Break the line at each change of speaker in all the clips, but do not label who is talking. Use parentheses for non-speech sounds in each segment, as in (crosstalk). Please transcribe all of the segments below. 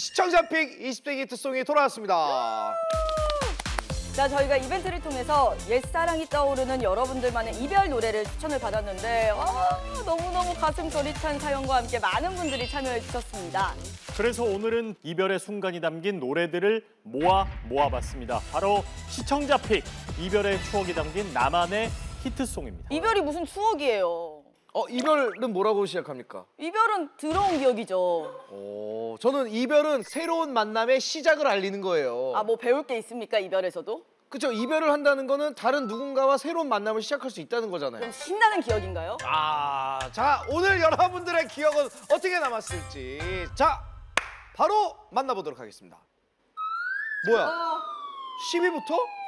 시청자 픽 20대 히트송이 돌아왔습니다.
자, 저희가 이벤트를 통해서 옛사랑이 떠오르는 여러분들만의 이별 노래를 추천을 받았는데 아, 너무너무 가슴 저릿한 사연과 함께 많은 분들이 참여해 주셨습니다.
그래서 오늘은 이별의 순간이 담긴 노래들을 모아 모아봤습니다. 바로 시청자 픽 이별의 추억이 담긴 나만의 히트송입니다.
이별이 무슨 추억이에요.
어, 이별은 뭐라고 시작합니까?
이별은 들어온 기억이죠.
오, 저는 이별은 새로운 만남의 시작을 알리는 거예요.
아, 뭐 배울 게 있습니까, 이별에서도?
그쵸, 이별을 한다는 거는 다른 누군가와 새로운 만남을 시작할 수 있다는 거잖아요.
그럼 신나는 기억인가요?
아, 자, 오늘 여러분들의 기억은 어떻게 남았을지. 자, 바로 만나보도록 하겠습니다. 뭐야? 10위부터?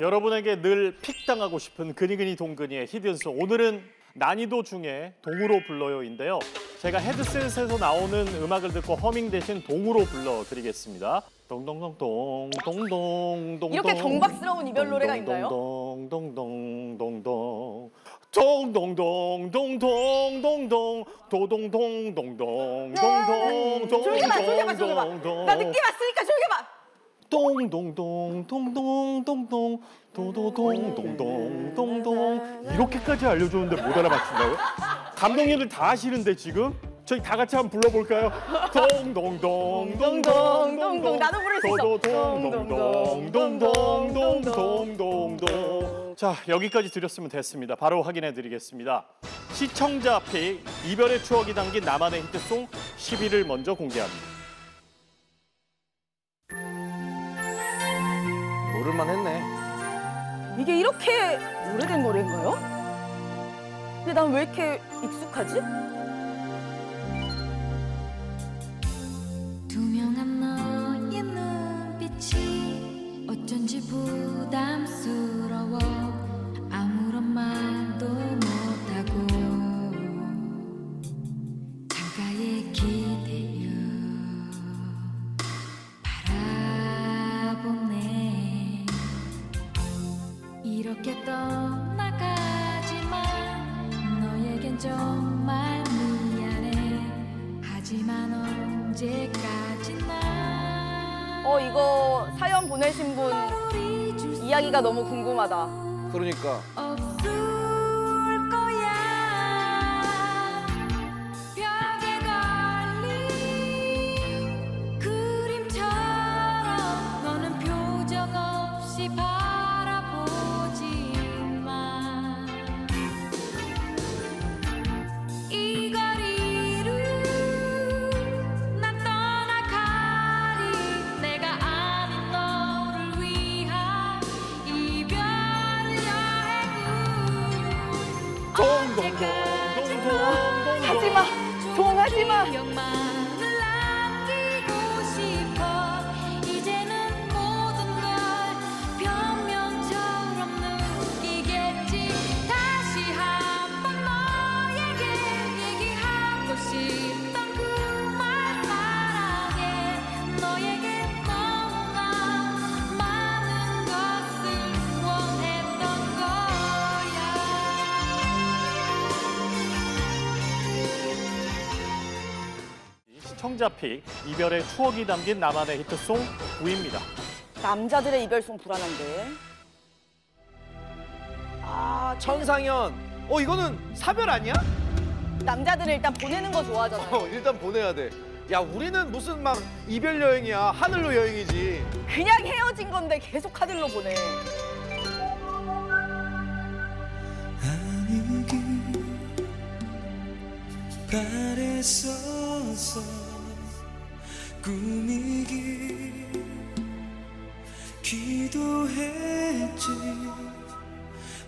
여러분에게 늘 픽당하고 싶은 그니그니 동그니의 히든송 오늘은 난이도 중에 동으로 불러요인데요. 제가 헤드셋에서 나오는 음악을 듣고 허밍 대신 동으로 불러드리겠습니다. 동동동동 동동동
이렇게 경박스러운 이별 노래가 있나요?
동동동동동 동 동동동동동동 도동동동동동동
조용히 봐, 조용히 봐, 조용히 봐. 나 느낌 왔으니까 조용히 봐.
동동동동동동동 도도동 동동 동동 이렇게까지 알려줬는데 못 알아맞힌다고요? 감독님들 다 아시는데 지금? 저희 다 같이 한번 불러볼까요? 동동동동동동
나도 부를 수 있어.
도도동동동동동동동동 자 여기까지 드렸으면 됐습니다. 바로 확인해 드리겠습니다. 시청자 픽 이별의 추억이 담긴 나만의 히트송 10위를 먼저 공개합니다.
모를만 했네.
이게 이렇게 오래된 노래인가요? 근데 난 왜 이렇게 익숙하지?
투명한 너의 눈빛이 어쩐지 부담
이거 사연 보내신 분 이야기가 너무 궁금하다.
그러니까.
하지마!
시청자 픽 이별의 추억이 담긴 나만의 히트송 9위입니다.
남자들의 이별송 불안한데.
아, 천상현. 어, 이거는 사별 아니야?
남자들은 일단 보내는 거 좋아하잖아요.
어, 일단 보내야 돼. 야, 우리는 무슨 막 이별 여행이야. 하늘로 여행이지.
그냥 헤어진 건데 계속 하늘로 보내.
아니길 바랬었어 꿈이길 기도했지.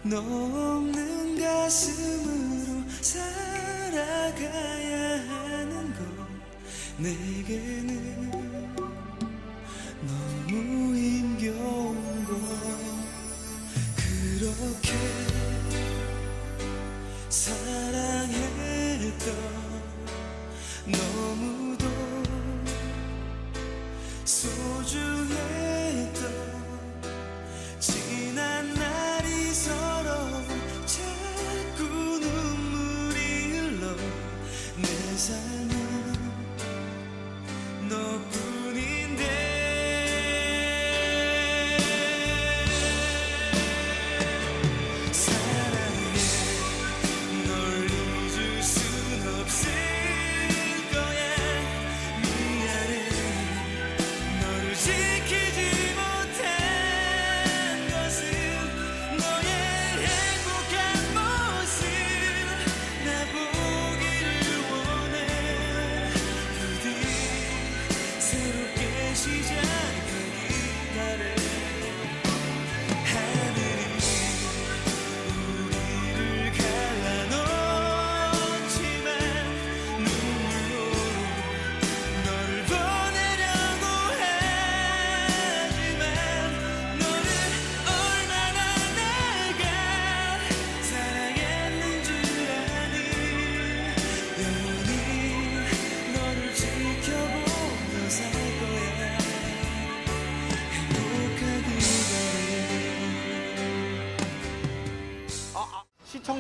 너 없는 가슴으로 살아가야 하는 것 내게는 너무 힘겨운 것. 그렇게 사랑했던 너무도 소중했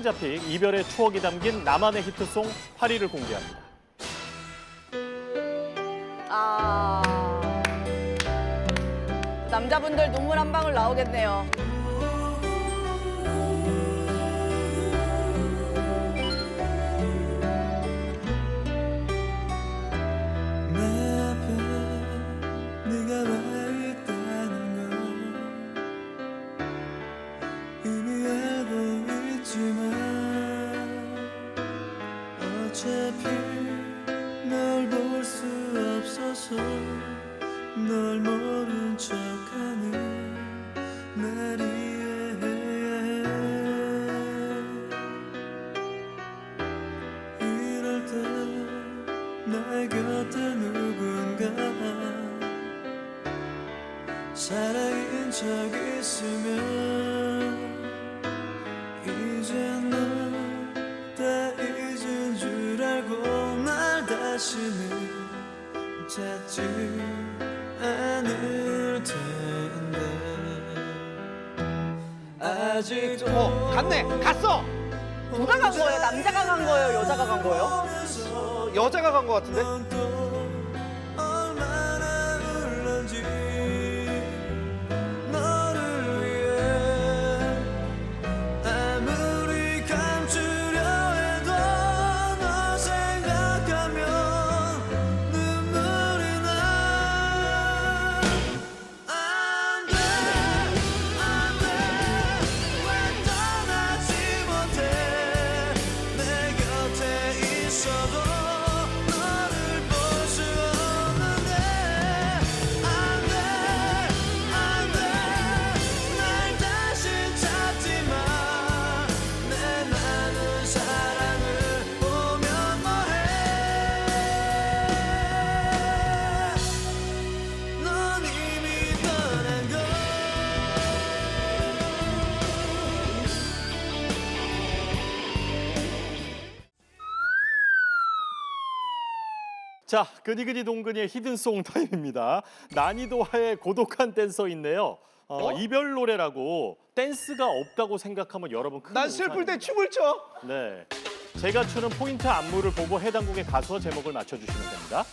시청자 픽 이별의 추억이 담긴 나만의 히트송 8위를 공개합니다.
아. 남자분들 눈물 한 방울 나오겠네요.
다시는 찾지 않을 텐데 아직도
어, 갔네. 갔어.
누가 간 거예요? 남자가 간 거예요? 여자가 간 거예요?
어, 여자가 간것 같은데?
있
자, 그니그니 동근이의 hidden song 타임입니다. 난이도하의 고독한 댄서인데요. 어,
어?
이별 노래라고 댄스가 없다고 생각하면 여러분
큰일 나 슬플 때 춤을 춰.
네. 제가 추는 포인트 안무를 보고 해당 곡의 가수와 제목을 맞춰주시면 됩니다.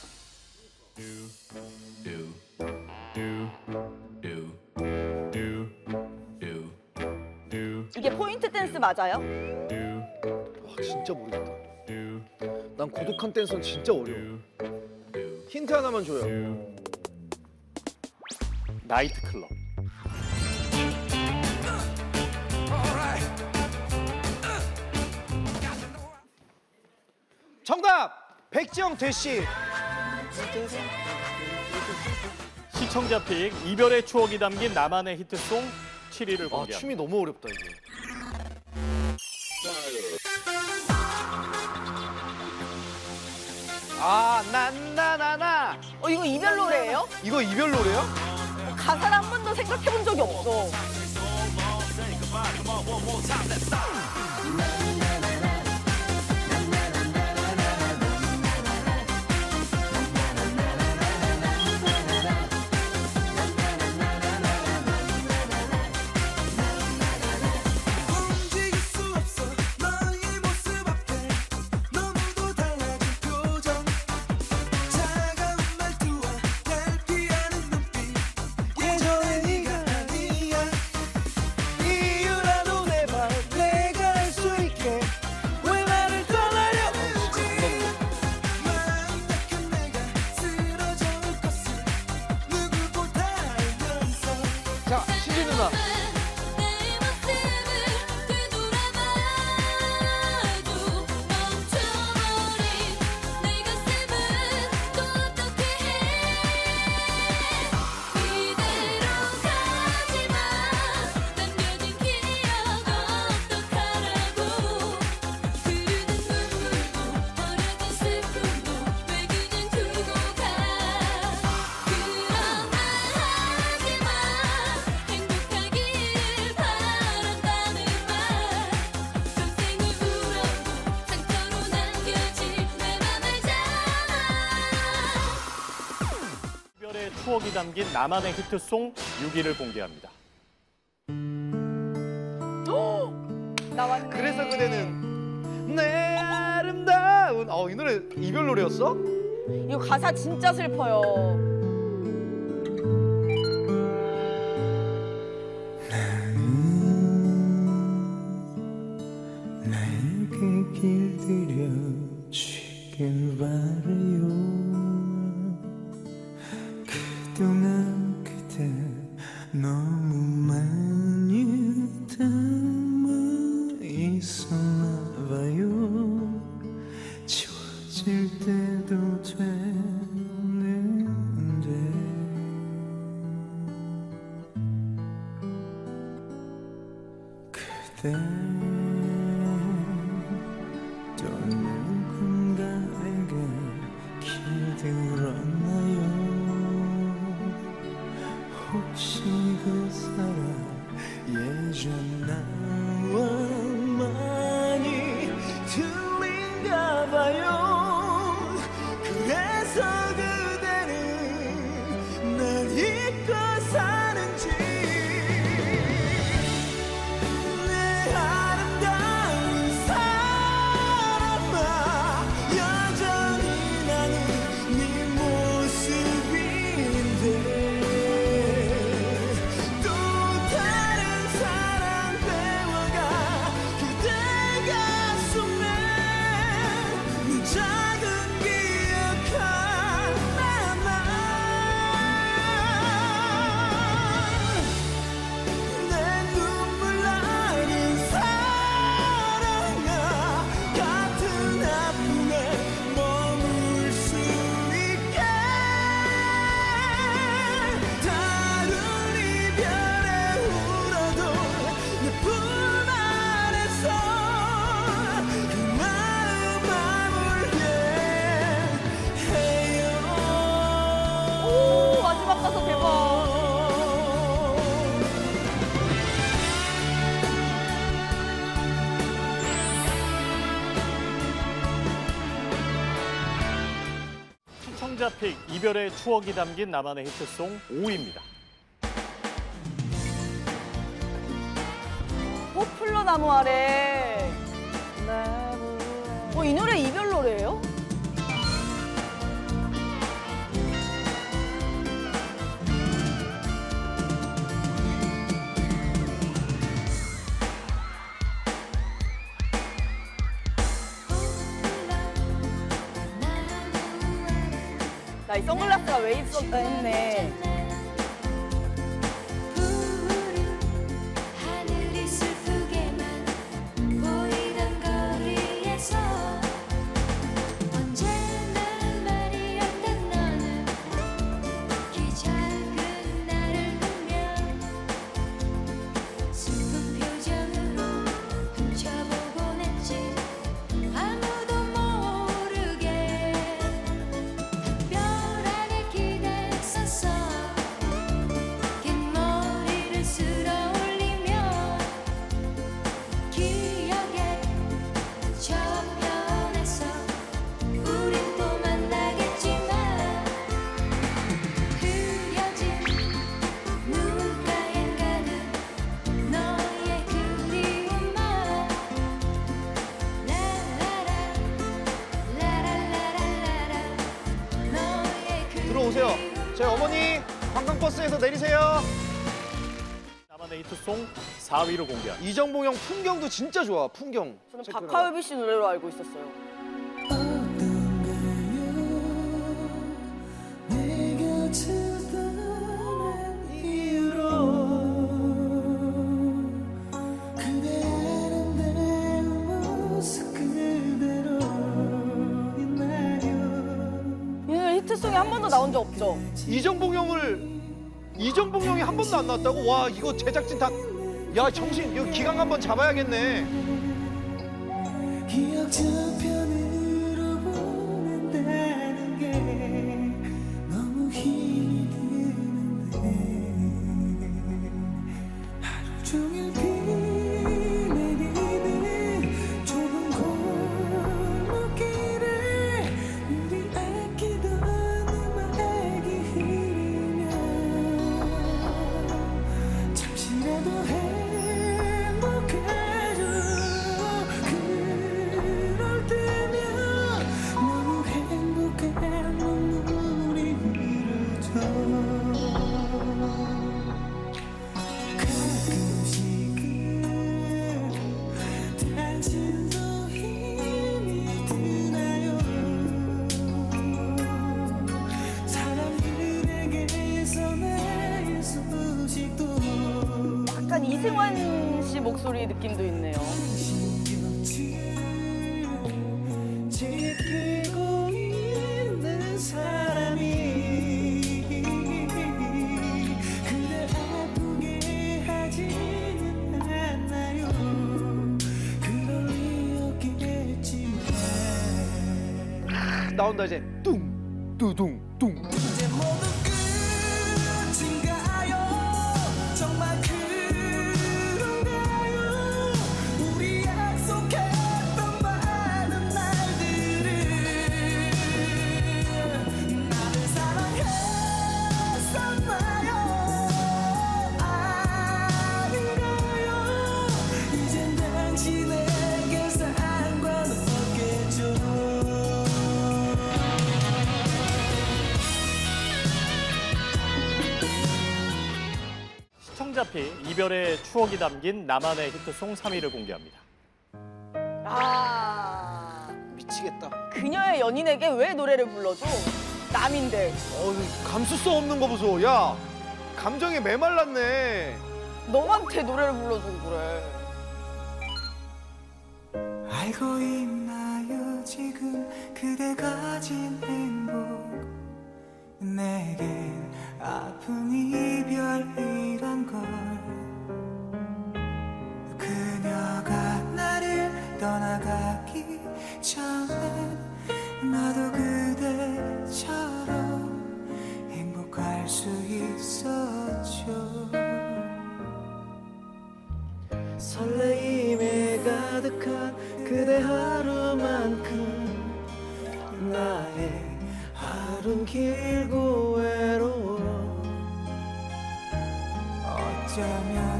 이게 포인트 댄스 맞아요?
와, 진짜 모르겠다. 난 고독한 댄서는 진짜 어려워. 힌트 하나만 줘요.
나이트 클럽.
정답! 백지영 대씨.
시청자 픽 이별의 추억이 담긴 나만의 히트송 7위를
아,
공개합니다.
춤이 너무 어렵다, 이게. 아, 난나나나.
어, 이거 이별 노래예요?
이거 이별 노래야?
가사를 한 번도 생각해 본 적이 없어.
자, 신지
담긴 나만의 히트송 6위를 공개합니다. (gasps)
나왔네.
그래서 그대는 내 아름다운 어 이 노래 이별 노래였어?
이거 가사 진짜 슬퍼요.
시청자 픽 이별의 추억이 담긴 나만의 히트송 5위입니다.
포플러 나무 아래. 어, 이 노래 이별 노래예요? 이 선글라스가 왜 있었다 했네.
히트송 4위를 공개합니다.
이정봉 형 풍경도 진짜 좋아. 풍경.
저는
체크해봐.
박하유비 씨 노래로 알고 있었어요.
이
노래 히트송이 한 번도 나온 적 없죠?
이정봉 형을 이정봉 형이 한 번도 안 나왔다고? 와 이거 제작진 다. 야 정신 이거 기강 한번 잡아야겠네. 나온다 이제 뚱
시청자피 이별의 추억이 담긴 나만의 히트송 3위를 공개합니다.
아,
미치겠다.
그녀의 연인에게 왜 노래를 불러줘? 남인데.
어, 감수성 없는 거 보소. 야, 감정에 메말랐네.
너한테 노래를 불러주고 그래.
알고 있나요 지금 그대 가진 행복 내겐 아픈 이별이란 걸 그녀가 나를 떠나가기 전에 나도 그대처럼 어쩌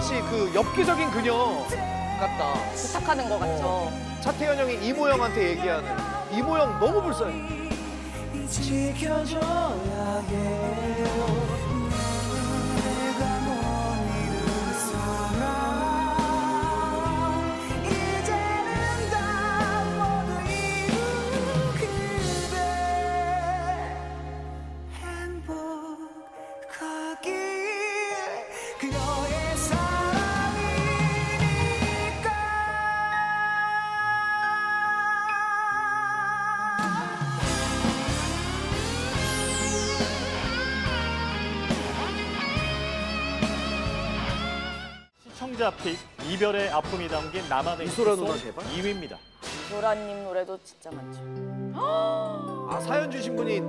마치 그 엽기적인 그녀 같다.
부탁하는 것 같죠.
차태현 형이 이모형한테 얘기하는 이모형 너무 불쌍해.
지켜줘야 해
시청자 픽 이별의 아픔이 담긴 나만의
이소라 누나 제발.
2위입니다.
조라님 노래도 진짜 많죠.
아 사연 주신 분이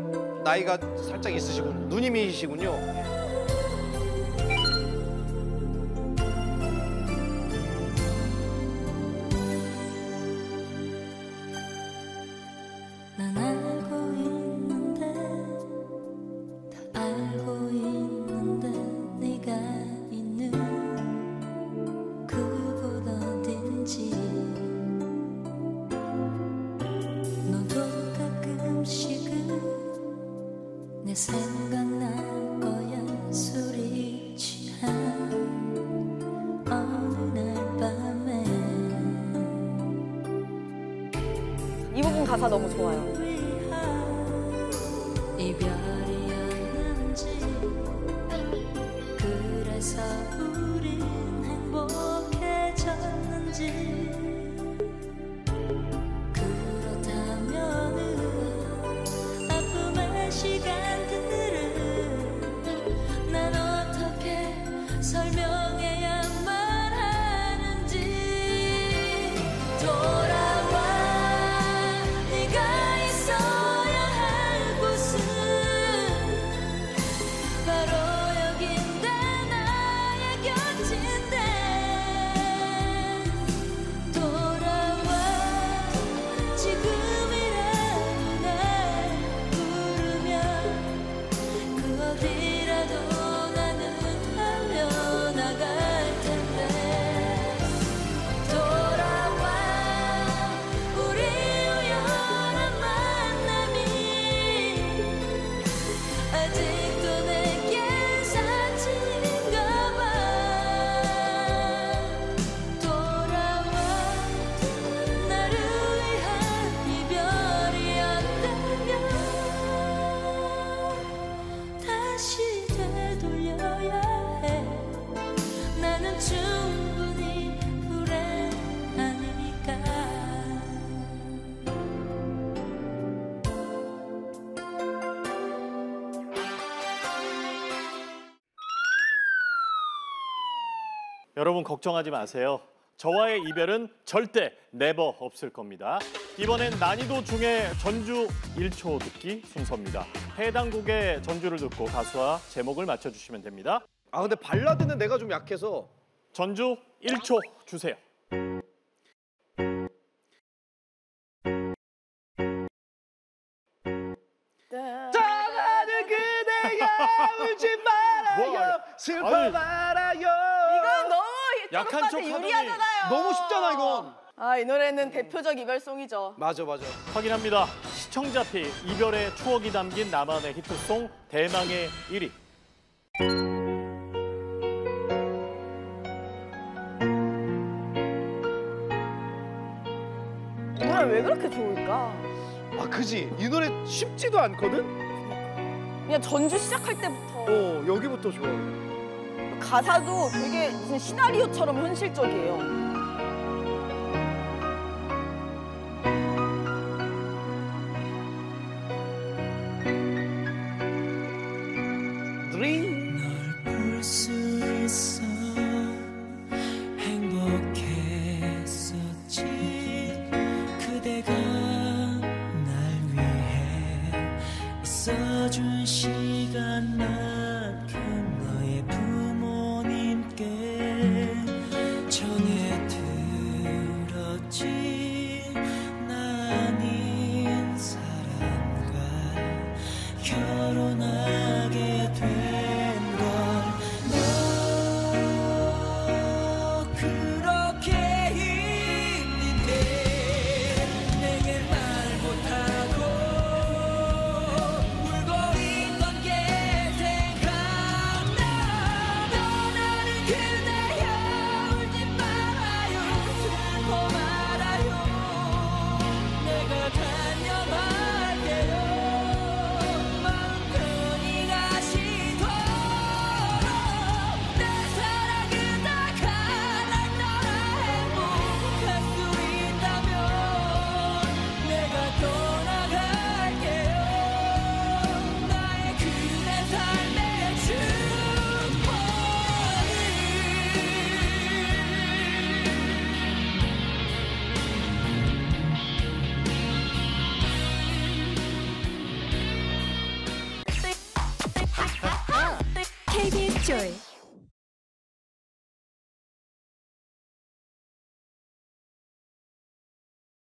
나이가 살짝 있으시군. 누님이시군요.
내 생각날 거야 술이 취한 어느 날 밤에
이 부분 가사 너무 좋아요.
여러분 걱정하지 마세요. 저와의 이별은 절대 네버 없을 겁니다. 이번엔 난이도 중에 전주 1초 듣기 순서입니다. 해당 곡의 전주를 듣고 가수와 제목을 맞춰주시면 됩니다.
아 근데 발라드는 내가 좀 약해서
전주 1초 주세요.
떠나는 그대여 (laughs) 울지 말아요
뭐야?
슬퍼
아니.
말아요
이건 너무
약한 척 하더니
유리하잖아요.
너무 쉽잖아 이건
아, 이 노래는 대표적 이별송이죠.
맞아 맞아
확인합니다. 시청자 피 이별의 추억이 담긴 나만의 히트송 대망의 1위.
이 노래 왜 그렇게 좋을까?
아 그지 이 노래 쉽지도 않거든
그냥 전주 시작할 때부터
어 여기부터 좋아
가사도 되게 무슨 시나리오처럼 현실적이에요.